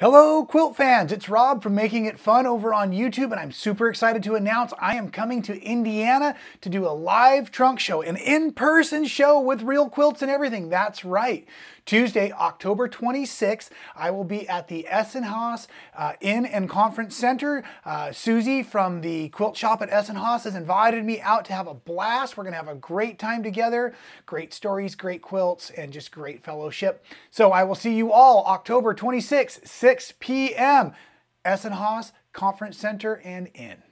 Hello, quilt fans. It's Rob from Making It Fun over on YouTube, and I'm super excited to announce I am coming to Indiana to do a live trunk show, an in-person show with real quilts and everything. That's right. Tuesday, October 26th, I will be at the Essenhaus uh, Inn and Conference Center. Uh, Susie from the quilt shop at Essenhaus has invited me out to have a blast. We're going to have a great time together. Great stories, great quilts, and just great fellowship. So I will see you all October 26th, 6 p.m. Essenhaus Conference Center and Inn.